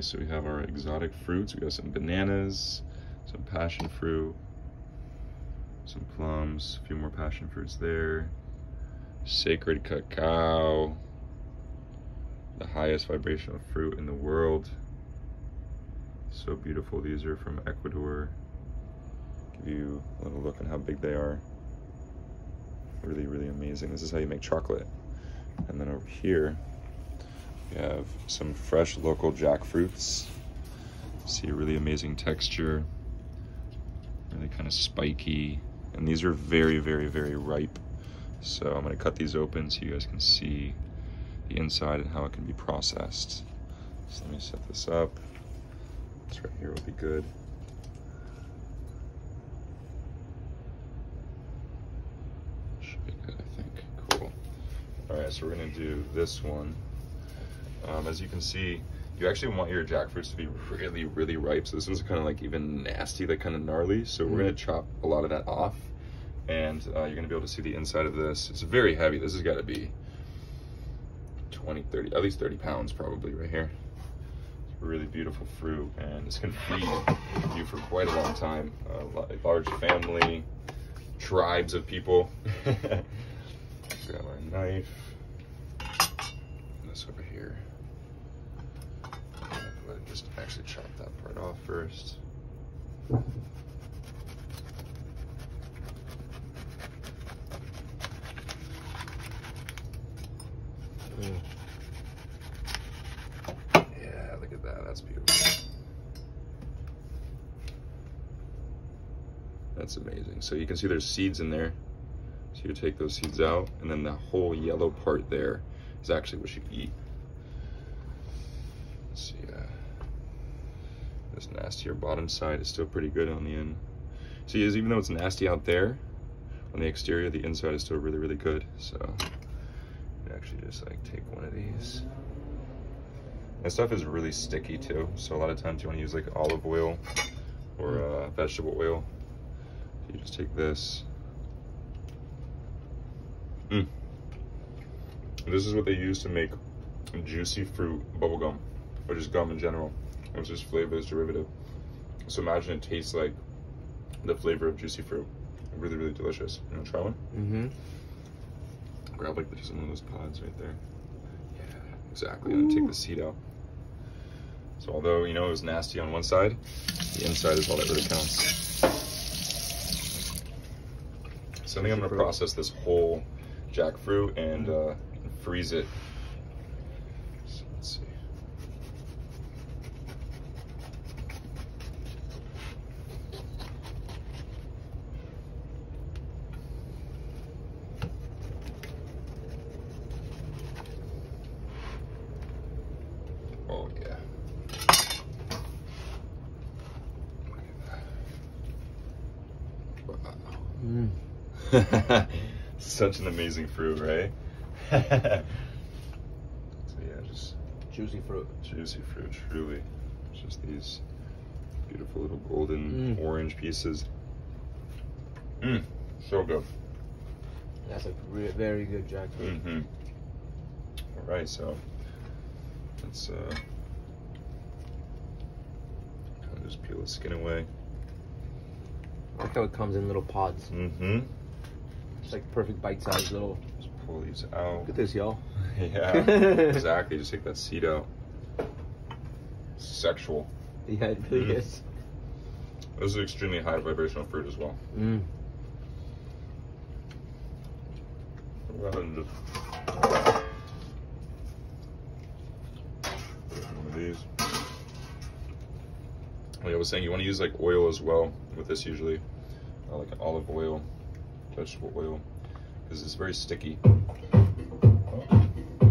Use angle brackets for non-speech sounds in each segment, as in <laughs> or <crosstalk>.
so we have our exotic fruits. We got some bananas, some passion fruit, some plums, a few more passion fruits there. Sacred cacao, the highest vibrational fruit in the world. So beautiful. These are from Ecuador. Give you a little look at how big they are. Really, really amazing. This is how you make chocolate. And then over here, we have some fresh local jackfruits. See a really amazing texture. Really kind of spiky. And these are very, very, very ripe. So I'm gonna cut these open so you guys can see the inside and how it can be processed. So let me set this up. This right here will be good. Should be good, I think. Cool. All right, so we're gonna do this one. Um, as you can see, you actually want your jackfruits to be really, really ripe. So this one's kind of like even nasty, like kind of gnarly. So we're gonna chop a lot of that off and uh, you're gonna be able to see the inside of this. It's very heavy. This has gotta be 20, 30, at least 30 pounds probably right here. It's a really beautiful fruit and it's gonna feed you for quite a long time. Uh, a large family, tribes of people. <laughs> Grab our knife. This over here. Just actually chop that part off first. Yeah, look at that. That's beautiful. That's amazing. So you can see there's seeds in there. So you take those seeds out, and then the whole yellow part there is actually what you eat. Let's see. Uh, this nastier bottom side is still pretty good on the end. See, is even though it's nasty out there, on the exterior, the inside is still really, really good. So you actually just like take one of these. This stuff is really sticky too, so a lot of times you want to use like olive oil or uh, vegetable oil. You just take this. Mm. This is what they use to make juicy fruit bubblegum, or just gum in general. It's just flavor is derivative. So imagine it tastes like the flavor of juicy fruit. Really, really delicious. You want to try one? Mm-hmm. Grab like just one of those pods right there. Yeah, exactly. And take the seed out. So although, you know, it was nasty on one side, the inside is all that really counts. So I think I'm gonna process this whole jackfruit and uh, freeze it. So let's see. Oh yeah. Look at that. Wow. Mm. <laughs> Such an amazing fruit, right? <laughs> so yeah, just Juicy fruit. juicy fruit, truly. It's just these beautiful little golden Mm. orange pieces. Mmm, so good. That's a very good jackfruit. Mm-hmm. All right, so let's uh, kind of just peel the skin away. I like how it comes in little pods. Mm-hmm. It's like perfect bite-sized little. Just pull these out. Look at this, y'all. <laughs> yeah, <laughs> exactly. Just take that seed out. Sexual. Yeah, it really Mm. is. This is extremely high vibrational fruit as well. Mm. Go ahead and just one of these. Like I was saying, you want to use like oil as well with this usually, uh, like olive oil, vegetable oil, because it's very sticky.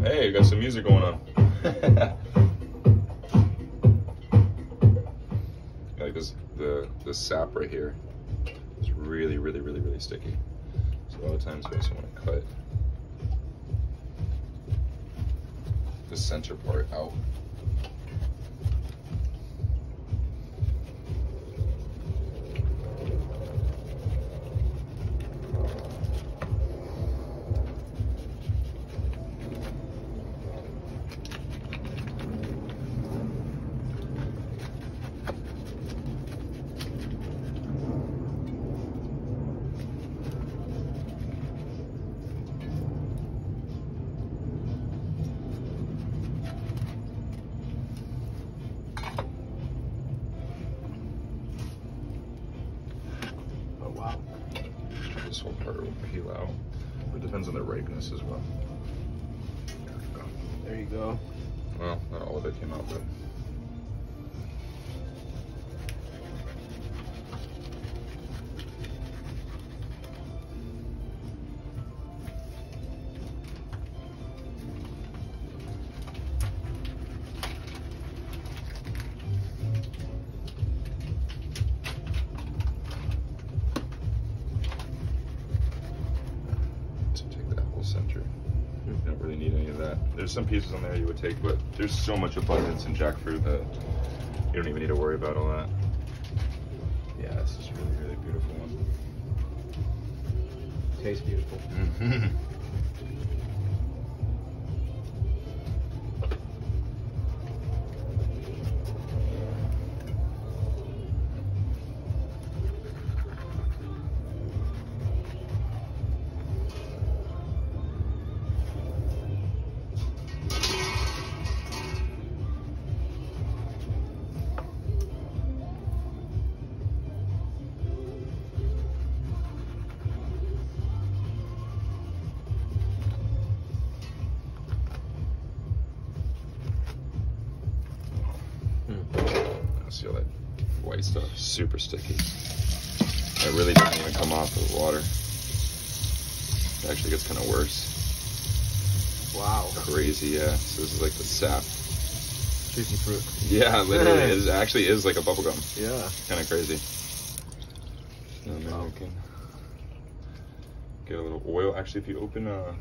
Hey, we got some music going on. <laughs> like this, the the sap right here is really, really, really, really sticky. So a lot of times you also want to cut the center part out. Part will peel out. It depends on the ripeness as well. There you go. Well, not all of it came out, but that. There's some pieces on there you would take, but there's so much abundance in jackfruit that you don't even need to worry about all that. Yeah, this is really, really beautiful one. Tastes beautiful. I white stuff, super sticky. It really doesn't even come off of the water. It actually gets kind of worse. Wow. Crazy, yeah. So this is like the sap. Juicy fruit. Yeah, literally, it is, actually is like a bubble gum. Yeah. Kind of crazy. So maybe Wow. we can get a little oil. Actually, if you open uh,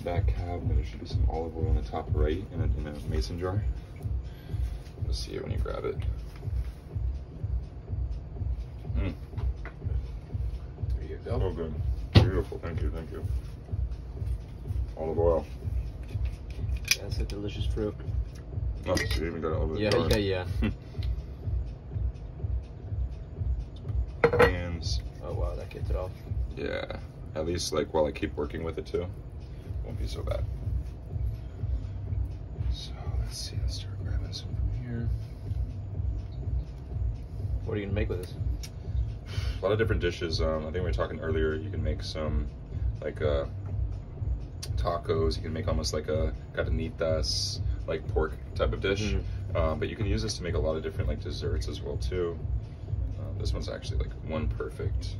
a back cabinet, there should be some olive oil on the top right in a, in a mason jar. You'll see it when you grab it. There you so go. good. Beautiful. Thank you. Thank you. Olive oil. That's a delicious fruit. Oh, so you even got a little bit Yeah, of yeah, yeah. <laughs> Hands. Oh wow, that gets it off. Yeah. At least like while I keep working with it too. Won't be so bad. So let's see, let's start grabbing some from here. What are you gonna make with this? A lot of different dishes. Um, I think we were talking earlier, you can make some like uh tacos, you can make almost like a carnitas, like pork type of dish. Mhm. Um, but you can use this to make a lot of different like desserts as well too. Um, this one's actually like one perfect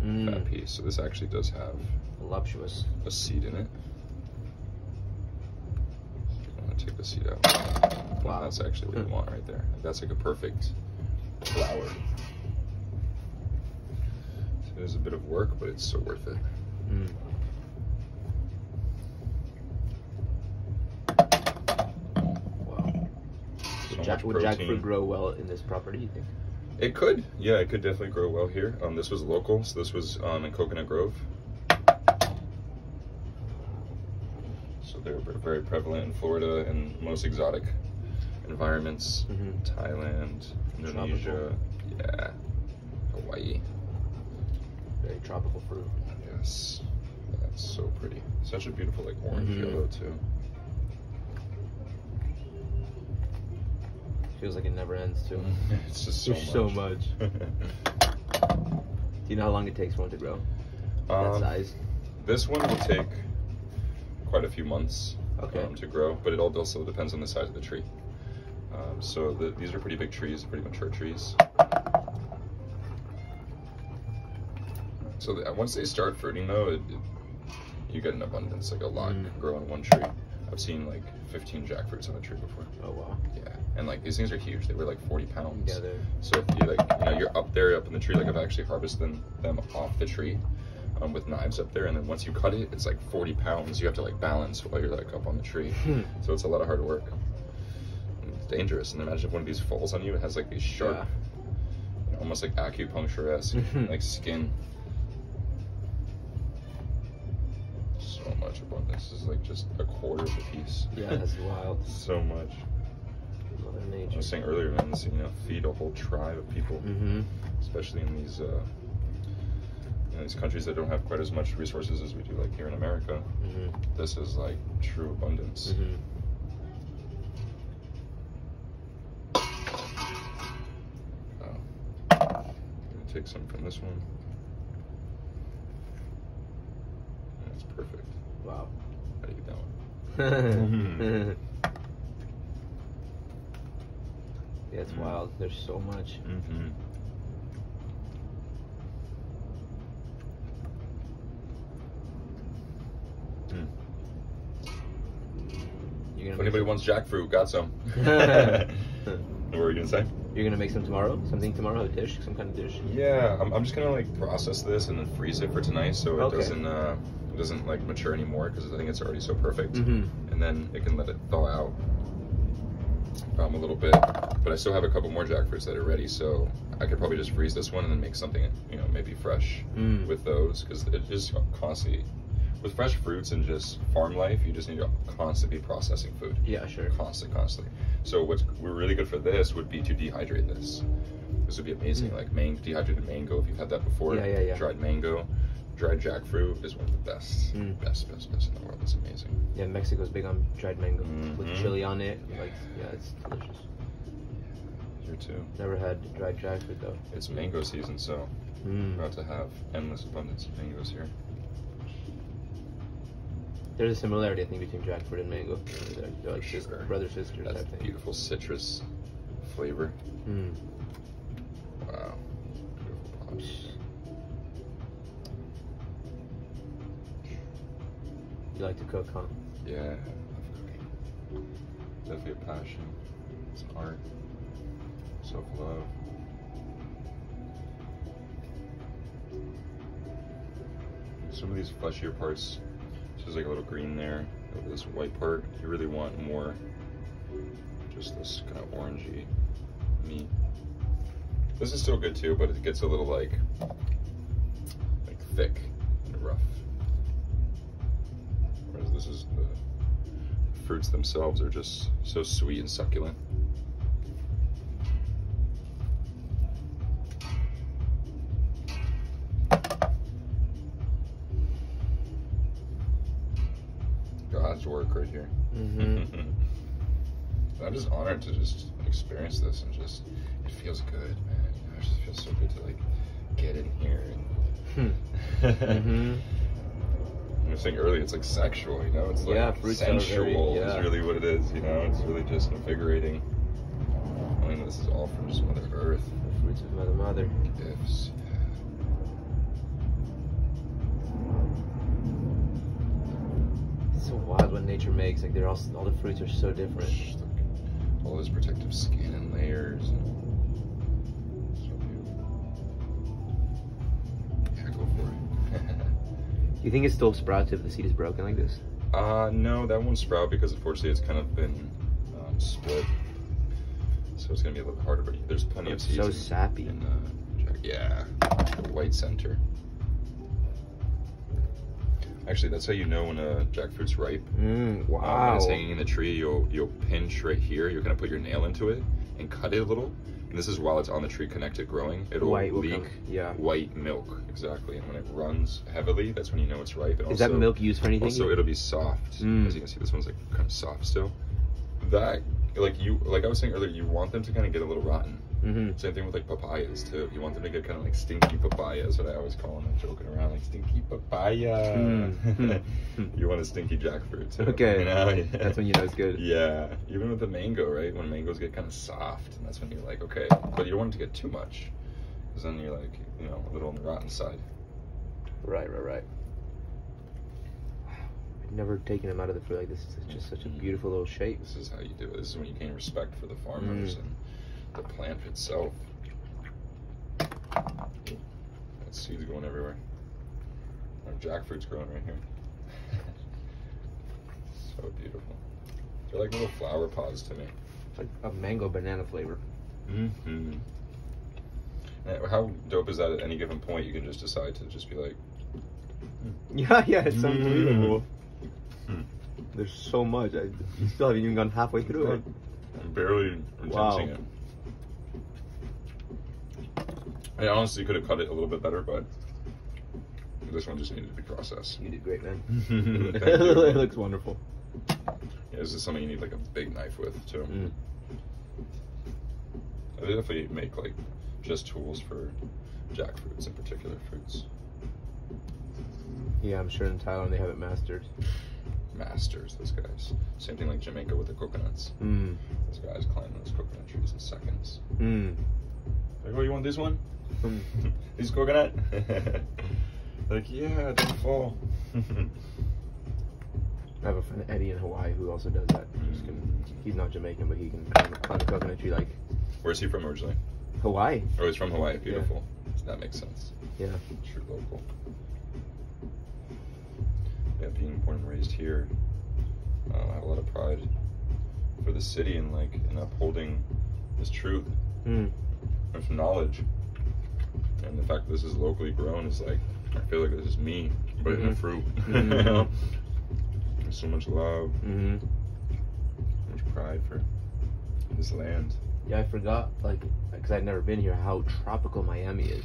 fat Mm, piece. So this actually does have voluptuous. a seed in it. I'm gonna take the seed out. Wow, Wow. that's actually what you Hmm. want right there. That's like a perfect flower. So it is a bit of work, but it's so worth it. Mm. Wow. So Would, jack, would jackfruit grow well in this property? You think? It could, yeah, it could definitely grow well here. Um, this was local, so this was um, in Coconut Grove. So they're very prevalent in Florida and most exotic environments. Mhm. Thailand, Indonesia, yeah, Hawaii. Very tropical fruit. Yes, that's so pretty. Such a beautiful like orange Mhm. yellow too. Feels like it never ends too. <laughs> it's just so There's much. so much. <laughs> Do you know how long it takes for one to grow? that Um, size. This one will take quite a few months Okay. um, to grow, but it all also depends on the size of the tree. Um, so the, these are pretty big trees, pretty mature trees. So the, once they start fruiting, though, it, it- you get an abundance, like a lot Mm. can grow on one tree. I've seen like 15 jackfruits on a tree before. Oh wow. Yeah, and like these things are huge. They were like 40 pounds. Yeah, they're So if you like, you know, you're up there, up in the tree. Like I've actually harvested them, them off the tree um, with knives up there, and then once you cut it, it's like 40 pounds. You have to like balance while you're like up on the tree. Hmm. So it's a lot of hard work. And it's dangerous. And imagine if one of these falls on you. It has like these sharp, Yeah. you know, almost like acupuncture esque, Mhm. like skin. Much abundance. This is like just a quarter of a piece. Yeah, that's wild. <laughs> so much. Mother I was saying earlier, man, this you know feed a whole tribe of people, Mm-hmm. especially in these uh, you know, these countries that don't have quite as much resources as we do, like here in America. Mm-hmm. This is like true abundance. Oh. Gonna take some from this one. <laughs> yeah, it's Mm. wild. There's so much. Mm-hmm. You're If anybody wants jackfruit, got some. <laughs> <laughs> what were you gonna say? You're gonna make some tomorrow? Something tomorrow? A dish? Some kind of dish? Yeah, I'm, I'm just gonna like process this and then freeze it for tonight, so it Okay. doesn't uh, doesn't like mature anymore because I think it's already so perfect. Mm-hmm. And then it can let it thaw out um, a little bit. But I still have a couple more jackfruits that are ready, so I could probably just freeze this one and then make something you know maybe fresh Mm. with those because it just constantly with fresh fruits and just farm life, you just need to constantly be processing food Yeah, sure. constant, constantly. So what's really good for this would be to dehydrate this. This would be amazing, Mm. like man- dehydrated mango. If you've had that before, Yeah, yeah, yeah. dried mango, dried jackfruit is one of the best, Mm. best, best, best in the world. It's amazing. Yeah, Mexico's big on dried mango with Mhm. chili on it. Like, yeah, it's delicious. Here too. Never had dried jackfruit though. It's mango season, so Mm. we're about to have endless abundance of mangoes here. There's a similarity, I think, between jackfruit and mango. They're, they're like Sure. brother sister That's type thing. beautiful citrus flavor. Mm. You like to cook, huh? Yeah, I love passion. It's art. Self love. Some of these fleshier parts, there's like a little green there. Over this white part, you really want more just this kind of orangey meat. This is still good too, but it gets a little like like thick and rough. Fruits themselves are just so sweet and succulent. God's work right here. Mm-hmm. <laughs> I'm just honored to just experience this and just it feels good, man. You know, it just feels so good to like get in here and <laughs> mm-hmm. I was saying earlier, it's like sexual, you know? It's like Yeah, fruits are very- sensual yeah. is really what it is, you know? It's really just invigorating. I mean, this is all from just Mother Earth. The fruits of Mother Mother. Gifts. It's so wild what nature makes. Like they're all all the fruits are so different. Just look at all those protective skin and layers. And you think it still sprouts if the seed is broken like this? Uh, no, that won't sprout because unfortunately it's kind of been um, split. So it's gonna be a little harder, but there's plenty of It's seeds. so in- sappy. in, uh, yeah, the white center. Actually, that's how you know when a jackfruit's ripe. Mm, Um, wow. when it's hanging in the tree, you'll you'll pinch right here. You're gonna put your nail into it and cut it a little. And this is while it's on the tree, connected, growing. It'll White leak yeah. white milk exactly. And when it runs heavily, that's when you know it's ripe. And Is that milk used for anything? also, it'll be soft. Mm. As you can see, this one's like kind of soft still. That, like you, like I was saying earlier, you want them to kind of get a little rotten. Mm-hmm. Same thing with like papayas too. You want them to get kind of like stinky papayas. What I always call them, I'm joking around, like stinky papaya. Mm. <laughs> you want a stinky jackfruit too. Okay. You know? <laughs> That's when you know it's good. Yeah, even with the mango, right? When mangoes get kind of soft, and that's when you're like, okay, but you don't want it to get too much, because then you're like, you know, a little on the rotten side. Right, right, right. I've never taken them out of the fruit like this. It's just such a Mhm. beautiful little shape. This is how you do it. This is when you gain respect for the farmers Mm. and the plant itself. That seeds going everywhere. Our jackfruit's growing right here. <laughs> so beautiful. They're like little flower pods to me. It's like a mango banana flavor. Mm-hmm. How dope is that? At any given point, you can just decide to just be like, <laughs> Yeah, yeah, it's unbelievable. Hmm. There's so much. I you still haven't even gone halfway through it. I'm barely Wow. it. I honestly could have cut it a little bit better, but this one just needed to be processed. You did great, man. <laughs> Thank <laughs> it looks wonderful. Yeah, this is something you need like a big knife with too. Mm. I definitely make like just tools for jackfruits in particular fruits. Yeah, I'm sure in Thailand they have it mastered. masters. Those guys. Same thing like Jamaica with the coconuts. Mm. Those guys climb those coconut trees in seconds. Mm. Like, oh, you want this one? Mm. <laughs> this coconut? <laughs> like, yeah, don't fall. <laughs> I have a friend Eddie in Hawaii who also does that. Just can, he's not Jamaican, but he can climb, a coconut tree like Where's he from originally? Hawaii. Oh, he's from Hawaii. Beautiful. That makes sense. Yeah. True local. Yeah, being born and raised here, uh, I have a lot of pride for the city and like in upholding this truth Mm. Of knowledge. And the fact that this is locally grown is like I feel like this is me, but in a Mhm. fruit. Mhm. <laughs> you know? There's so much love, hmm so much pride for this land. Yeah, I forgot, like, because I'd never been here, how tropical Miami is.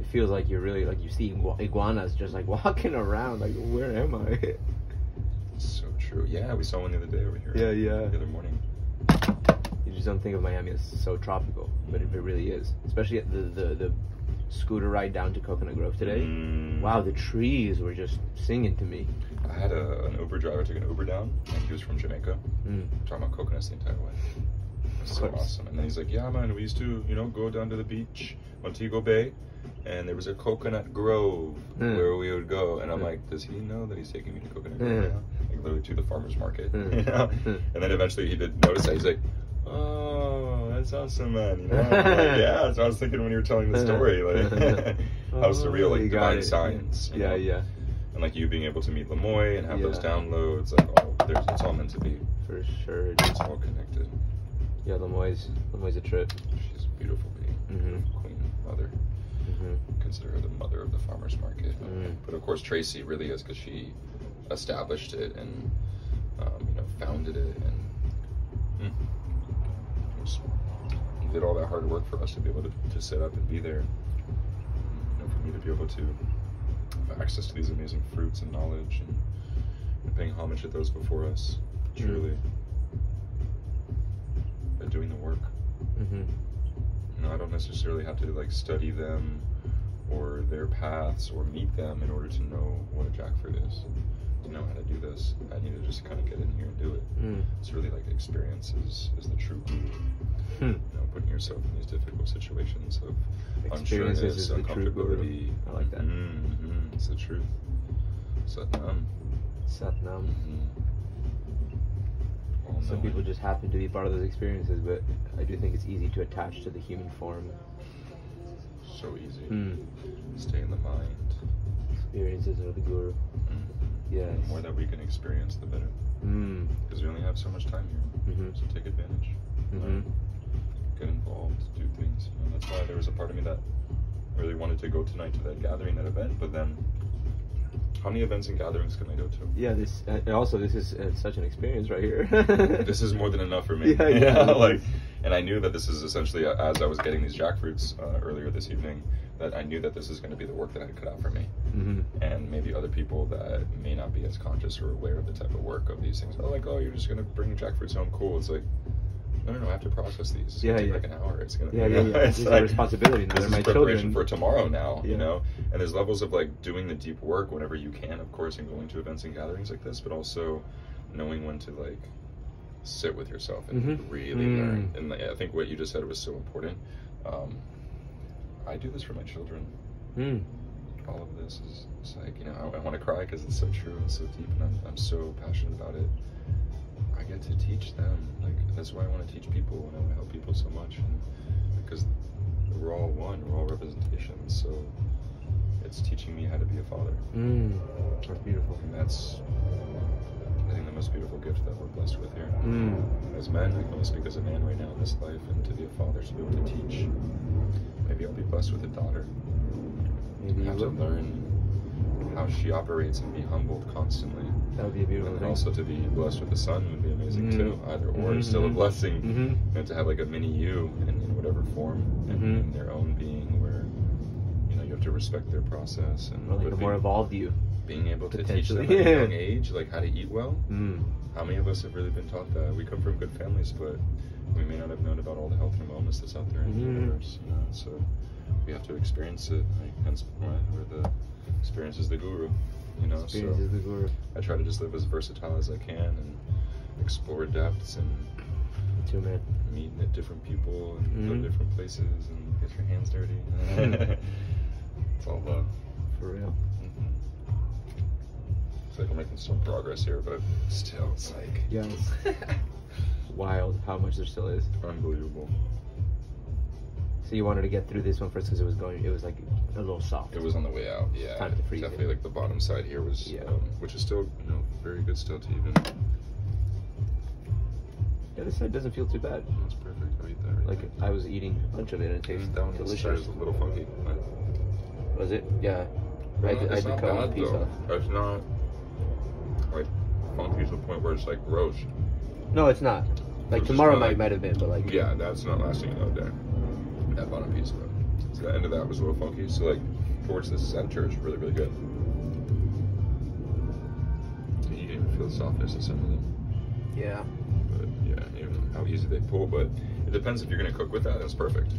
It feels like you're really, like, you see igu- iguanas just, like, <laughs> walking around. Like, where am I? It's so true. Yeah, we saw one the other day over here. Yeah, yeah. The other morning. You just don't think of Miami as so tropical, but it, it really is. Especially at the, the, the scooter ride down to Coconut Grove today. Mm. Wow, the trees were just singing to me. I had a, an Uber driver took an Uber down, and he was from Jamaica. Mm. Talking about coconuts the entire way. So awesome. And then he's like, "Yeah, man, we used to, you know, go down to the beach, Montego Bay, and there was a coconut grove Mm. where we would go." And I'm Mm. like, "Does he know that he's taking me to Coconut Mm. Grove now? Like literally to the farmers market, Mm. <laughs> you know?" Mm. And then eventually he did notice that. He's like, "Oh, that's awesome, man." You <laughs> know? Like, yeah, that's what I was thinking when you were telling the story. <laughs> Like, <laughs> how surreal, Oh, like you divine it. science. you Yeah, know? yeah, and like you being able to meet Lemoy and have those downloads, like oh, there's it's all meant to be. for sure. It's all connected. Yeah, Lemoy's, Lemoy's a trip. She's a beautiful being, Mhm. queen mother. hmm Consider her the mother of the farmers market. Mm. But of course, Tracy really is because she established it and um, you know founded it and mm, just did all that hard work for us to be able to, to set up and be there. You know, for me to be able to have access to these amazing fruits and knowledge and, and paying homage to those before us. Mm. Truly, by doing the work. hmm You know, I don't necessarily have to like study them or their paths or meet them in order to know what a jackfruit is. Know how to do this, I need to just kind of get in here and do it. Mm. It's really like experiences is the true guru. Hmm. You know, putting yourself in these difficult situations of Experiences is unsureness, the true guru. I like that. Mm-hmm. It's the truth. Satnam. Satnam. Mm-hmm. All Some people just happen to be part of those experiences, but I do think it's easy to attach to the human form. so easy. Mm. Stay in the mind. Experiences are the guru. Yes. The more that we can experience, the better. Mm. Because we only have so much time here. Mhm. So take advantage. Mhm. Get involved, do things. Know, that's why there was a part of me that really wanted to go tonight to that gathering, that event. But then, how many events and gatherings can I go to? Yeah, this uh, and also this is uh, such an experience right here. <laughs> this is more than enough for me. Yeah, yeah. <laughs> like, and I knew that this is essentially uh, as I was getting these jackfruits uh, earlier this evening, that I knew that this is going to be the work that I had cut out for me. hmm and maybe other people that may not be as conscious or aware of the type of work of these things. Oh, like, oh, you're just gonna bring jackfruits home, cool. It's like, no, no, no, I have to process these. It's Yeah, gonna take yeah. like an hour. It's gonna, Yeah, yeah, yeah. <laughs> It's is a like, responsibility. They're This is my preparation children. for tomorrow now, you know. And there's levels of like doing the deep work whenever you can, of course, and going to events and gatherings like this, but also knowing when to like sit with yourself and Mhm. really Mm. learn. And like, I think what you just said was so important. Um, I do this for my children Mm. all of this is it's like you know I, I want to cry because it's so true and so deep and I'm, I'm so passionate about it i get to teach them like that's why i want to teach people and i want to help people so much and because we're all one we're all representations so it's teaching me how to be a father Mm. That's beautiful. and that's i think the most beautiful gift that we're blessed with here Mm. as men i can only speak as a man right now in this life and to be a father to be able to teach maybe i'll be blessed with a daughter Maybe you have to learn how she operates and be humbled constantly. That would be a beautiful And thing. also to be blessed with a son would be amazing Mhm. too. Either or, Mhm, still a mhm. blessing. Mhm. And to have like a mini you in, in whatever form, and Mhm. in their own being, where you know you have to respect their process and like a more evolved you. Being able to teach them at a young <laughs> age like how to eat well. Mm. How many of us have really been taught that? We come from good families, but we may not have known about all the health and wellness that's out there in the Mhm. universe. You know? So we have to experience it. Like, hence why we're the experience is the guru. you know. Experience So is the guru. I try to just live as versatile as I can and explore depths and too, man. meet at different people and go Mhm. to different places and get your hands dirty. <laughs> <laughs> it's all love. For real. It's like we're making some progress here, but still, it's like Yes. <laughs> Wild how much there still is. unbelievable. So you wanted to get through this one first because it was going. It was like a little soft. It was on the way out, yeah. Time to freeze Definitely, it. like the bottom side here was, Yeah. um, which is still, you know, very good still to even. Yeah, this side doesn't feel too bad. That's perfect. I'll eat that. Right Like there. I was eating a bunch of it and it tastes Mm, that one delicious. is a little funky. but- Was it? Yeah. I Well, did, I it's did not cut one bad piece though. off. It's not like funky to the point where it's like gross. No, it's not. Like It's tomorrow might like- might have been, but like Yeah, that's not lasting another day. That bottom piece, but so the end of that was a little funky. So like towards the center is really really good. And you can even feel the softness of some of them. yeah. But yeah, even how easy they pull. But it depends if you're gonna cook with that. That's perfect.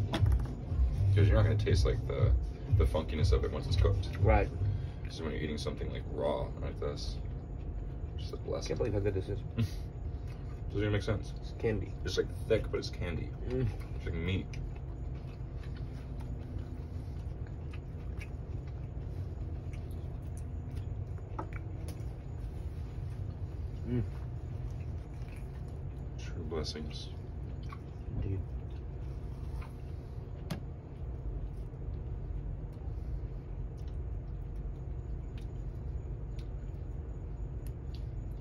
Because you're not gonna taste like the the funkiness of it once it's cooked. Right. So when you're eating something like raw like this, just a I blessing. can't believe how good this is. <laughs> Doesn't even make sense. It's candy. It's like thick, but it's candy. Mm. It's like meat. Mm. True blessings. Dude.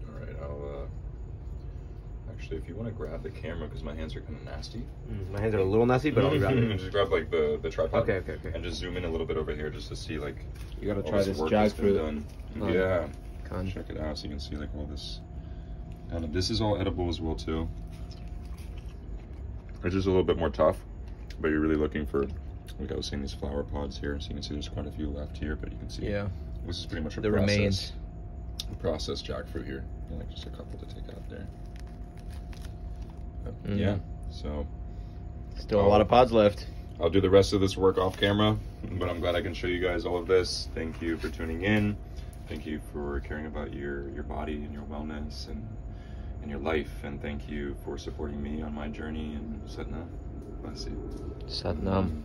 All right, I'll uh, actually, if you want to grab the camera, because my hands are kind of nasty. Mm, My hands are a little nasty, but I'll grab it. <laughs> just grab like the the tripod. Okay, okay, okay. And just zoom in a little bit over here, just to see like You gotta all try this this work that's been jackfruit. done. Um, yeah. Con. Check it out so you can see like all this. And this is all edible as well too. It's just a little bit more tough, but you're really looking for, like I was saying, these flower pods here. So you can see there's quite a few left here, but you can see Yeah. this is pretty much a The process. remains. Processed jackfruit here. Yeah, like just a couple to take out there. Mhm. Yeah. So Still a lot of pods left. I'll do the rest of this work off camera, but I'm glad I can show you guys all of this. Thank you for tuning in. Thank you for caring about your your body and your wellness and and your life, and thank you for supporting me on my journey and Satna. Bless you. Satnam.